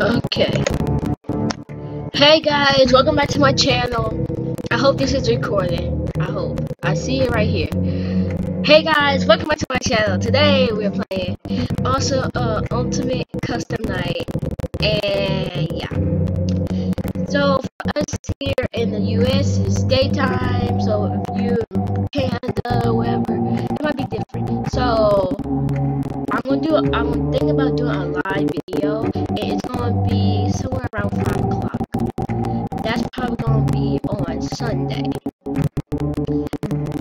Okay. Hey guys, welcome back to my channel. I hope this is recording. I hope. I see it right here. Hey guys, welcome back to my channel. Today we're playing also uh Ultimate Custom Night. And yeah. So for us here in the US it's daytime, so if you Canada, wherever, it might be different. So I'm gonna do I'm thinking about doing a live video it's gonna be somewhere around five o'clock. That's probably gonna be on Sunday.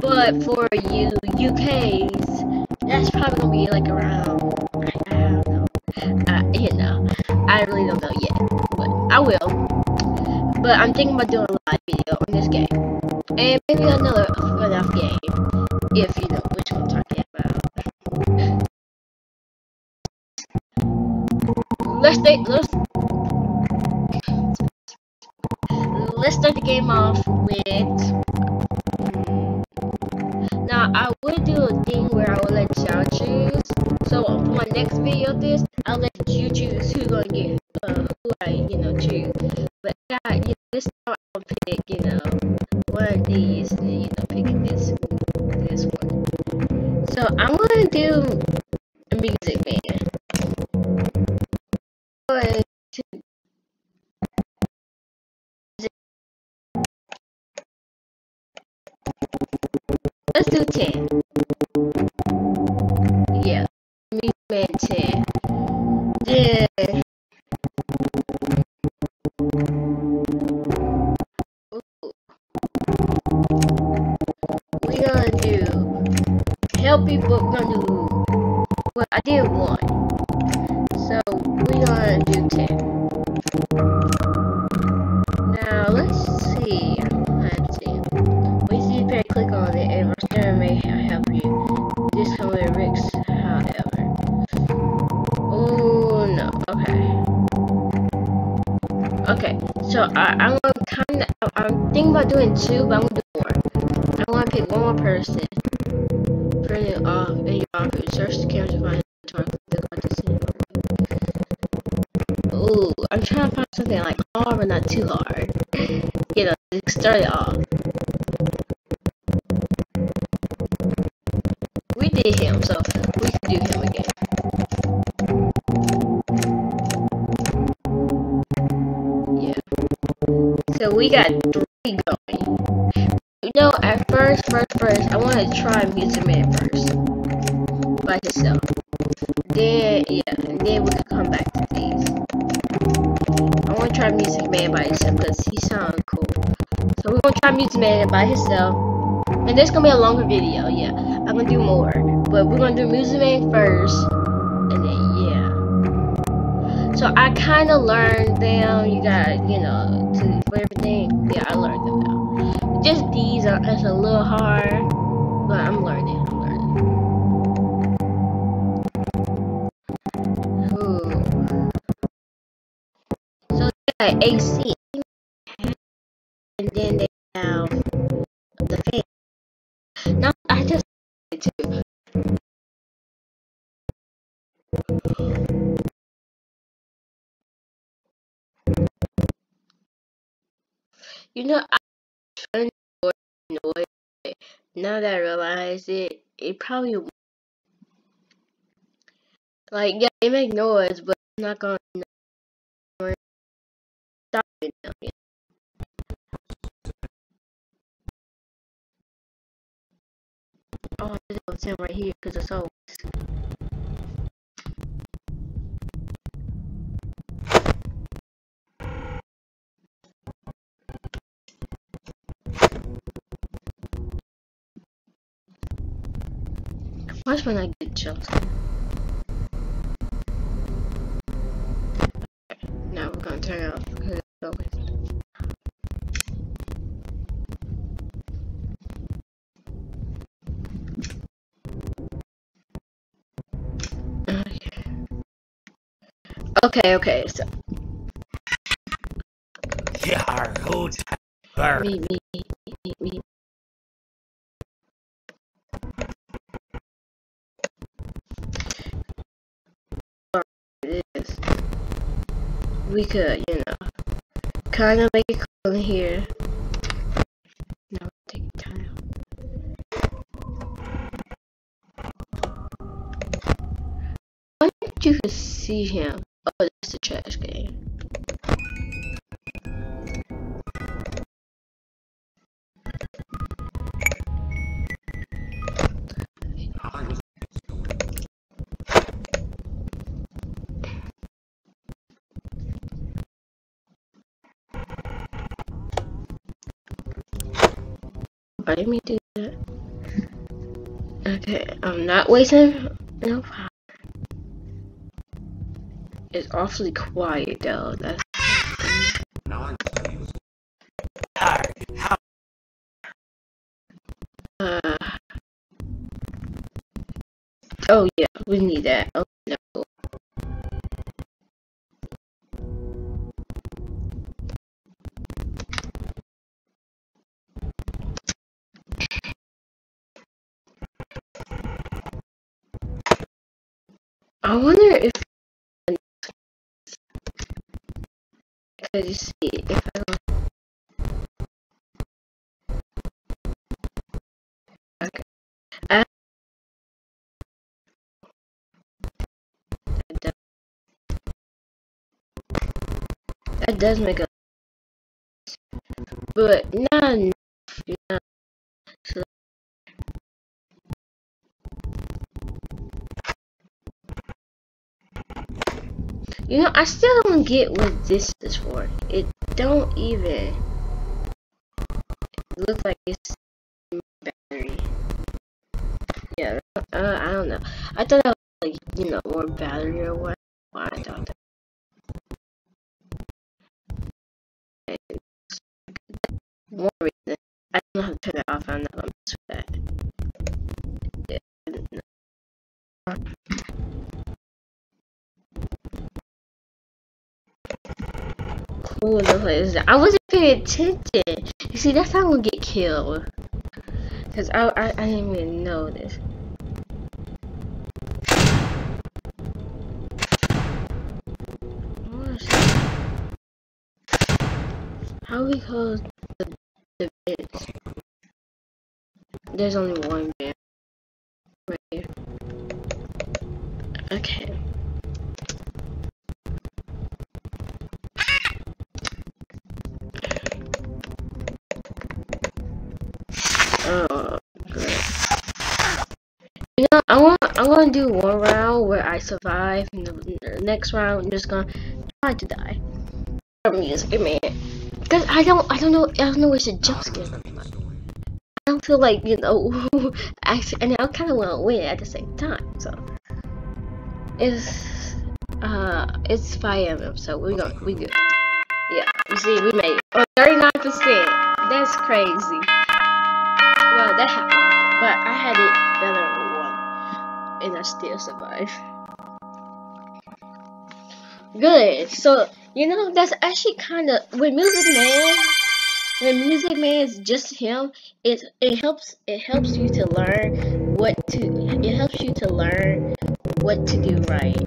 But for you UKs, that's probably gonna be like around I, I don't know. Uh, you know, I really don't know yet, but I will. But I'm thinking about doing let's start the game off with now I would do a thing where I will let y'all choose. So for my next video this I'll let you choose who's gonna get uh, who I you know choose. But yeah you this time I'll pick you know one of these and you know picking this this one. So I'm gonna do a music man. Going to two but I'm gonna do more I want to pick one more person turn it off and you off search the camera to find the target Ooh, I'm trying to find something like hard but not too hard. You know, start it off. We did him, so we can do him again. You know, at first, first, first, I want to try Music Man first. By himself. Then, yeah, and then we can come back to these. I want to try Music Man by himself because he sounds cool. So we're going to try Music Man by himself. And this going to be a longer video, yeah. I'm going to do more. But we're going to do Music Man first. And then, yeah. So I kind of learned them. You got, you know, to, for everything. Yeah, I learned are it's a little hard. But I'm learning. I'm learning. Ooh. So they got AC, and then they have the fan. Now I just too. You know, I noise. but Now that I realize it, it probably like yeah, it make noise, but it's not gonna stop it now. Yeah. Oh, this is sound right here because it's so. Watch when I get chills. Now we're gonna turn it off because it's open. Okay. Okay, okay, so Yar, who Burr. me, me, me, me, me. We could, you know, kind of make it cool in here. No, take time. Why did you can see him? Oh, that's the trash can. Did me do that? Okay, I'm not wasting no power. It's awfully quiet though. That's uh. Oh yeah, we need that. Oh wonder if because you see if I okay. I that does, make a but not You know, I still don't get what this is for. It don't even look like it's battery. Yeah, uh, I don't know. I thought that was like, you know, more battery or what. Why I thought that. One reason. I don't know how to turn it off. I'm not gonna mess with that. Yeah. Enough is that. I wasn't paying attention. You see, that's how I'm gonna get killed. Cause I, I, I didn't even know this. Oh, that? How we close the, the vents? There's only one to do one round where I survive, and the, next round I'm just gonna try to die from music man. Cause I don't I don't know I don't know where to jump scare. I don't feel like you know actually, and I kind of want to win at the same time. So it's uh it's 5 m so we go we good. Yeah, you see we made it. Oh, 39 percent. That's crazy. Still survive. Good. So you know that's actually kind of with Music Man. When Music Man is just him, it it helps it helps you to learn what to it helps you to learn what to do right.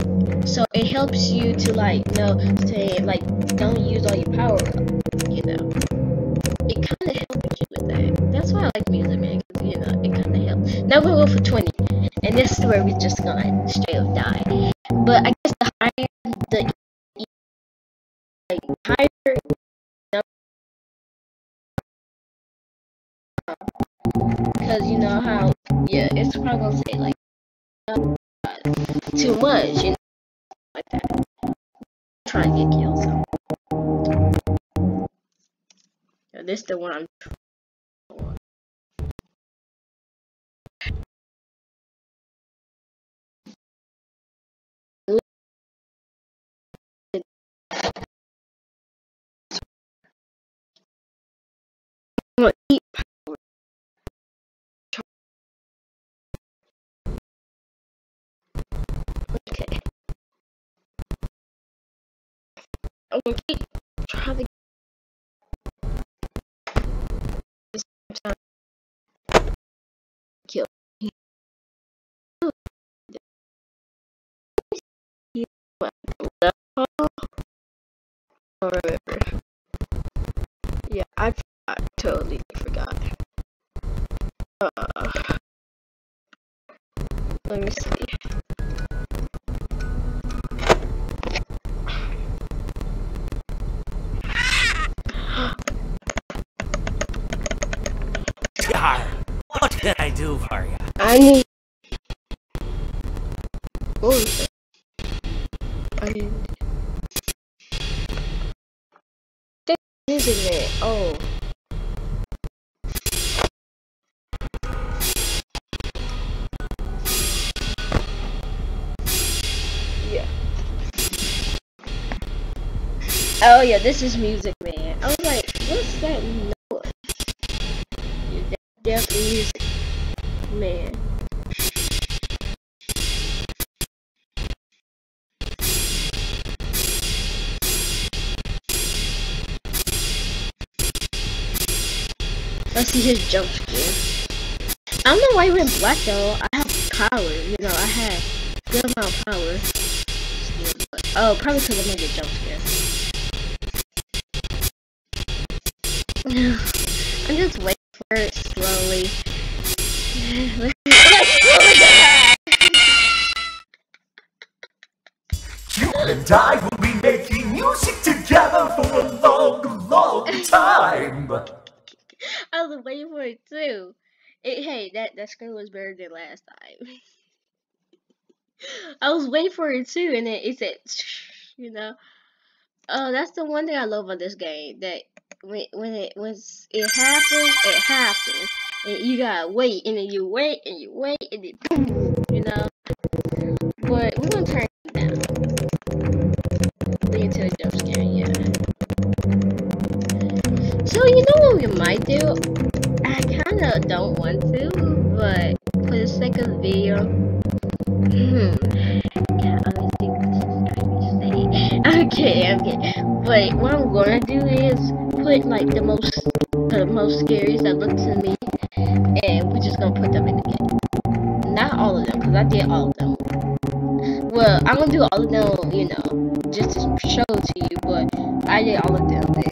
So it helps you to like you know say like don't use all your power up, you know. It kind of helps you with that. That's why I like Music Man, 'cause, you know, Now we'll go for 20, and this is where we're just gonna straight up die. But I guess the higher the like higher because you know how yeah it's probably gonna say like uh, too much you know like that. Try to get killed so. This is the one i'm Gonna eat power. Okay. I'm gonna keep trying time kill. don't remember. Totally forgot. Uh, let me see. Yar, what can I do for you? I need. Was? I need. Think music man. Oh. Oh yeah, this is Music Man. I was like, what's that noise? That definitely Music Man. Let's see his jump scare. I don't know why he went black though. I have power, you know, I have good amount of power. Oh, probably because I'm gonna get jump scare. I'm just waiting for it slowly. You and I will be making music together for a long, long time. I was waiting for it too. It, hey, that that screen was better than last time. I was waiting for it too, and then it said, you know. Oh, that's the one thing I love about this game. That when it was it happens, it happens, and you gotta wait, and then you wait, and you wait, and then boom, you know. But we're gonna turn it down. Into a jump scare, yeah. So you know what we might do? I kind of don't want to, but for the sake of the video, hmm. Say. Okay, okay. But what I'm gonna put like the most, the most scariest that look to me, and we're just gonna put them in the game. Not all of them, cause I did all of them. Well, I'm gonna do all of them, you know, just to show to you. But I did all of them.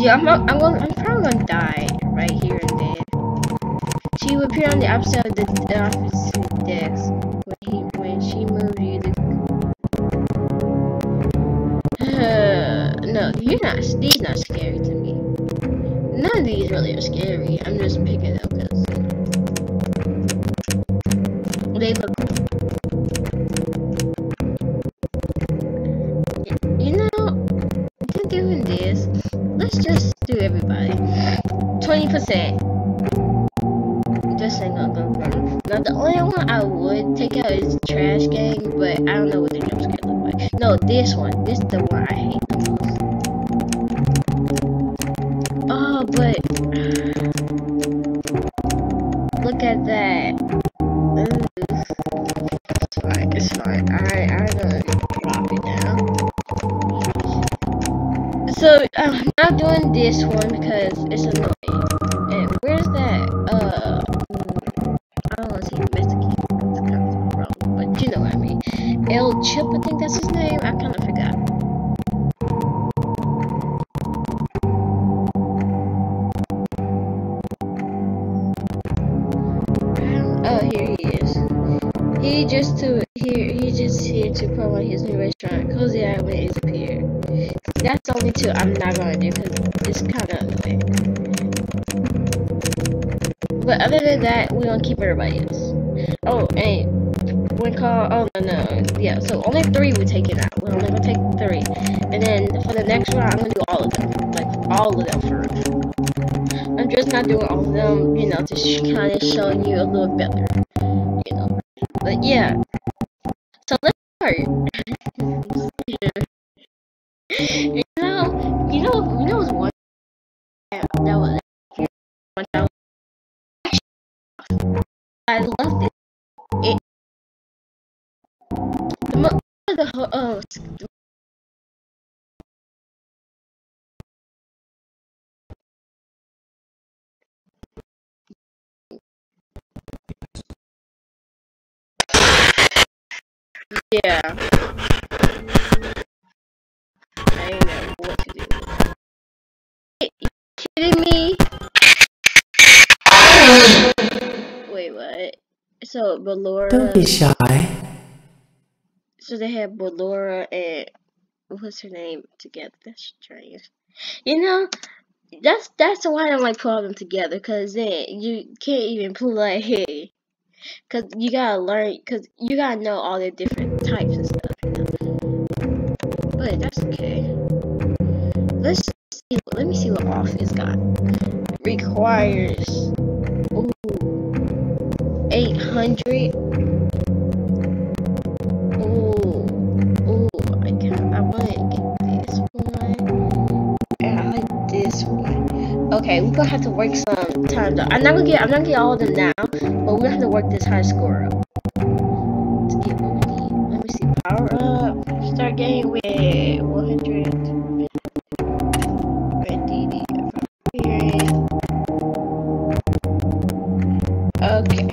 Yeah, I'm, I'm, going, I'm probably gonna die right here and then. She would appear on the opposite of the, opposite desk when he when she moved you. The, no, you're not. These not scary to me. None of these really are scary. I'm just picking them because I would take out is Trash Gang, but I don't know what the jump scare look like. No, this one. This is the one I hate the most. Oh, but look at that. It's fine. It's fine. I'm gonna drop it down. So I'm not doing this one because it's annoying. Gonna do all of them, like all of them first. I'm just not doing all of them, you know, just kind of showing you a little better, you know. But yeah. So let's start. you know, you know, you know, what's one that was one I loved it. It the, the ho- oh, yeah. I didn't know what to do. Wait, you kidding me? Wait, what? So, Ballora. Don't be shy. So they had Ballora and what's her name together. That's strange. You know, that's that's why I don't like putting them together. Cause then you can't even play. Cause you gotta learn. Cause you gotta know all the different types and stuff. You know? But that's okay. Let's see. Let me see what off Office got. Requires ooh eight hundred. Ooh, ooh, I can I want to get this one. And I like this one. Okay, we're gonna have to work some time though. I'm not gonna get I'm not gonna get all of them now, but we're gonna have to work this high score up. Game with 100. Ready, Okay.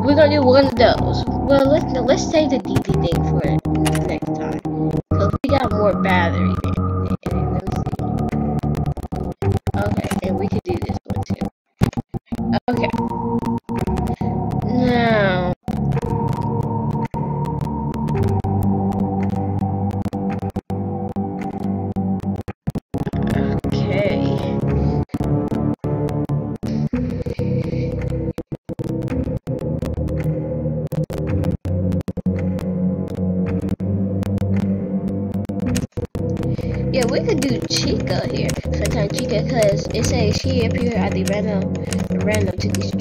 We're gonna do one of those. Well, let's let's save the DD thing for next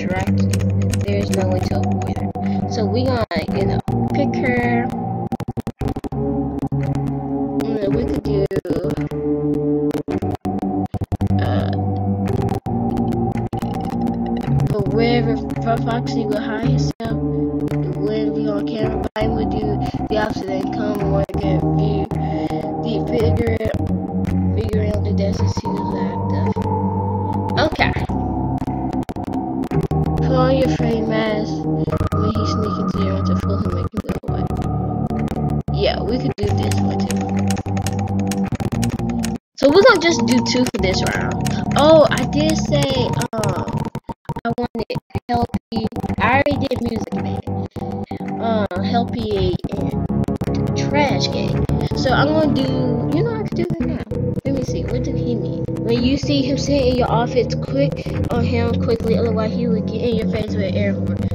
random to distract you. There is no way to avoid her. So we gonna, you know, pick her. Two for this round. Oh, I did say um I wanted Helpy. I already did Music Man. Uh, Helpy and Trash Gang. So I'm gonna do. You know I can do that now. Let me see. What did he mean? When you see him sitting in your office, quick on him quickly. Otherwise, he will get in your face with an air horn.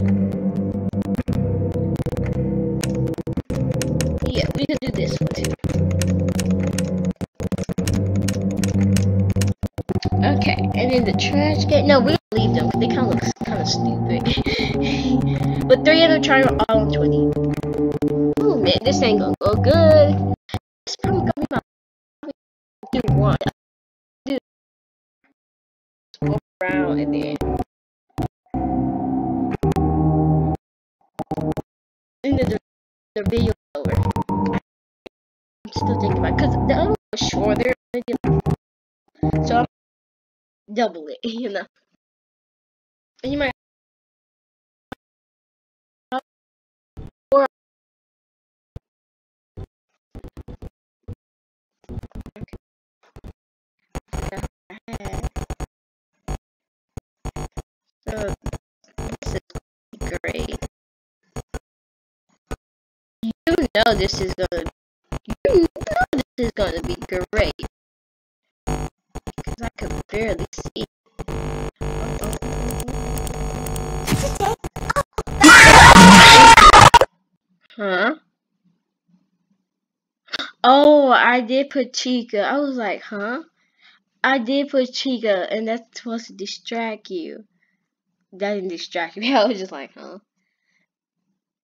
The. No, we leave them they kind of look kind of stupid. but three of them try all on 20. Oh man, this ain't gonna go good. It's probably gonna be my do one. Do go around and then. And the, the video over. I'm still thinking about because the other one was shorter. So I'm double it, you know. And you might so this is great. You know this is gonna you know this is gonna be great. Barely see. Huh? Oh, I did put Chica. I was like, huh? I did put Chica, and that's supposed to distract you. That didn't distract me. I was just like, huh?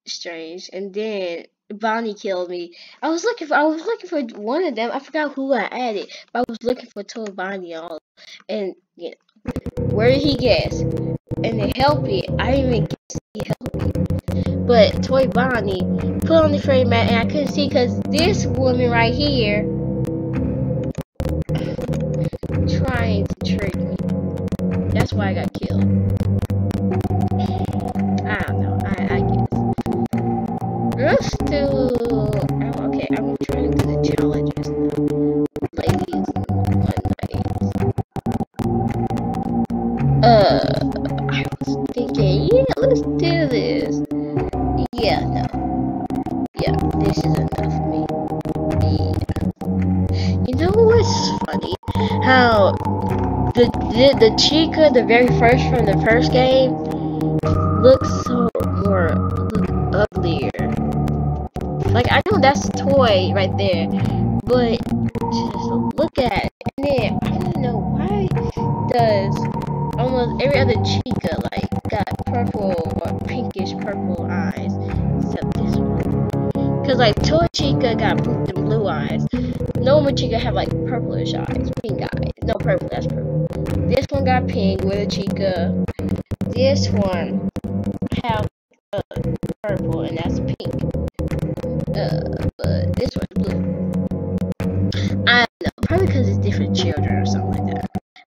Strange. And then Bonnie killed me. I was looking for I was looking for one of them. I forgot who I added, but I was looking for Toy Bonnie all. And you know, where did he guess? And then help it. I didn't even guess he helped me. But Toy Bonnie put on the frame mat and I couldn't see because this woman right here trying to trick me. That's why I got killed. I'm trying to do the challenges. Ladies one night. Uh, I was thinking, yeah, let's do this. Yeah, no. Yeah, this is enough for me. You know what's funny? How the, the the Chica, the very first from the first game, looks so more. Like I know that's a toy right there, but just look at it. And then I don't know why does almost every other Chica like got purple or pinkish purple eyes except this one. Cause like Toy Chica got blue eyes. Normal Chica have like purplish eyes, pink eyes. No purple, that's purple. This one got pink with a Chica. This one have uh, purple and that's pink. But this one's blue. I don't know, probably because it's different children or something like that.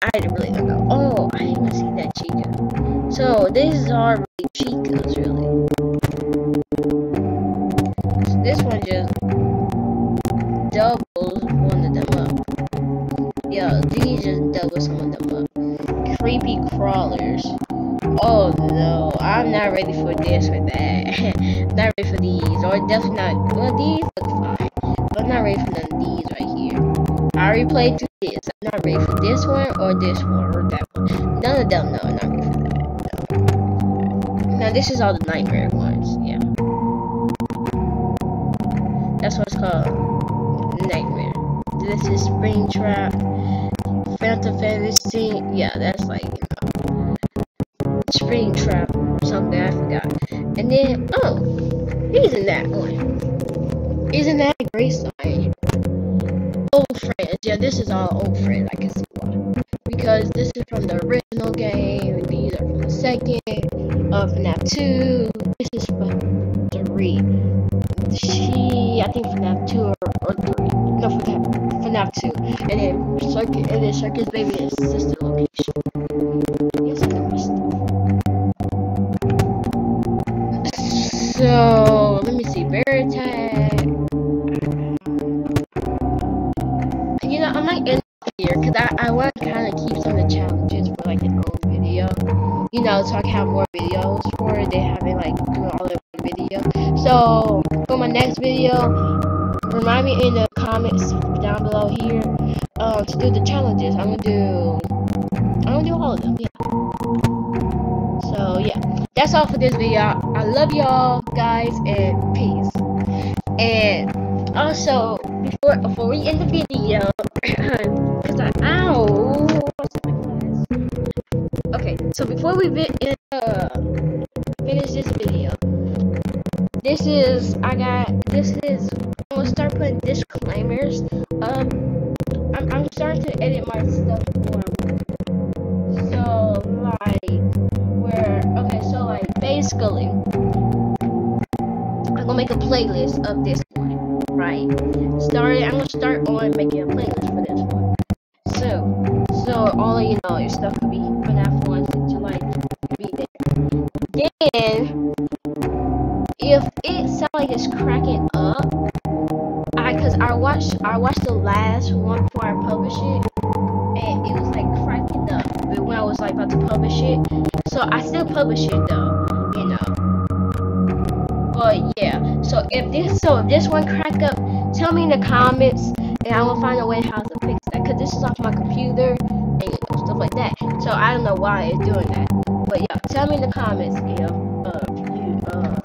I really don't know. Oh, I didn't even see that Chica. So these are really Chicas, really. So this one just doubles one of them up. Yeah, these just double some of them up. Creepy crawlers. Oh no, I'm not ready for this or that. not definitely not. Well, these look fine, but I'm not ready for none of these right here. I already played through this. I'm not ready for this one or this one or that one. None of them, no, I'm not ready for that. No. Now this is all the nightmare ones, yeah. That's what it's called. Nightmare. This is Springtrap. Phantom Fantasy. Yeah, that's like, you know. Springtrap. Something I forgot. And then, oh, isn't that one? Isn't that a great sign? Old friends. Yeah, this is all old friends. I can see why. Because this is from the original game. These are from the second. Uh, FNAF 2. This is from 3. She, I think FNAF 2 or, or 3. No, FNAF, FNAF 2. And then Circus, and then Circus Baby is sister location. Do the challenges. I'm gonna do. I'm gonna do all of them. Yeah. So yeah, that's all for this video. I love y'all guys and peace. And also before before we end the video, cause I ow. Okay, so before we vi- uh, finish this video, this is I got this is I'm gonna start putting disclaimers. Starting to edit my stuff more. So like where okay, so like basically I'm gonna make a playlist of this one, right? Started I'm gonna start on making a playlist for this one. To publish it, so I still publish it though, you know. But yeah, so if this so if this one crack up, tell me in the comments, and I will find a way how to fix that. Cause this is off my computer and you know, stuff like that. So I don't know why it's doing that. But yeah, tell me in the comments if uh, you uh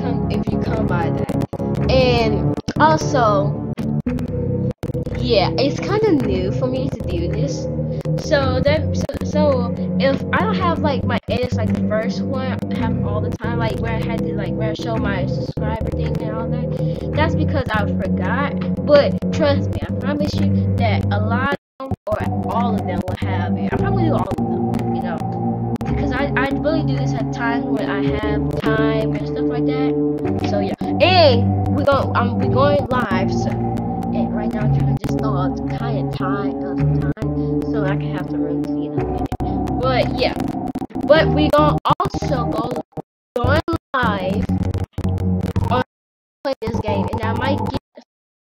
come if you come by that. And also, yeah, it's kind of new for me to do this. So that so, so if I don't have like my edits like the first one I have all the time like where I had to like where I show my subscriber thing and all that, that's because I forgot. But trust me, I promise you that a lot of them or all of them will have it. I probably do all of them, you know, because I I really do this at times when I have time and stuff like that. So yeah. And we go um we going live so and right now I'm trying to just throw kind of time time so I can have some routine of it. But yeah. But we gonna also go going live on play this game and I might get a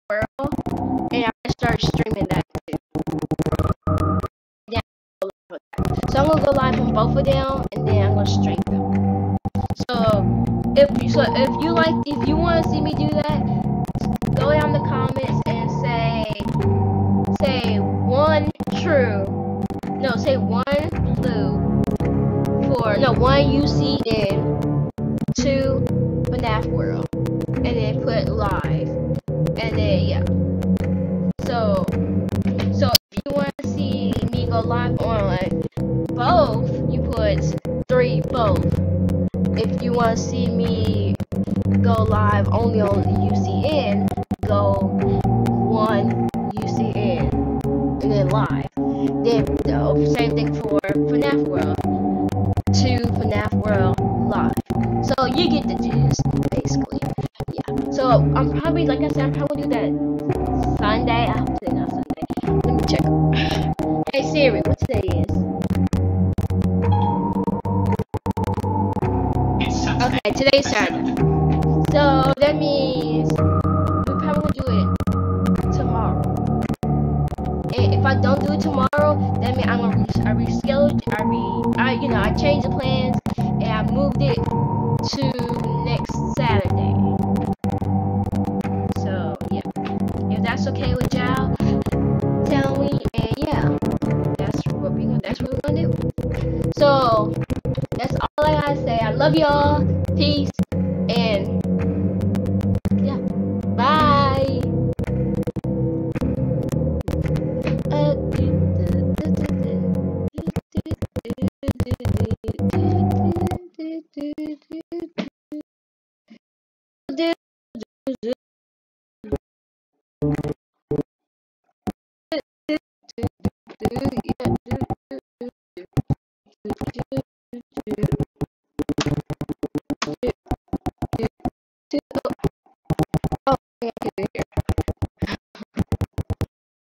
world and I might start streaming that too. So I'm gonna go live on both of them and then I'm gonna stream them. So if you so if you like if you want to see me do that, go down the comments and say say one true, no say one for no one UCN, two FNAF World, and then put live, and then yeah. So so if you want to see me go live on like both, you put three both if you want to see me go live only on the UCN, love y'all.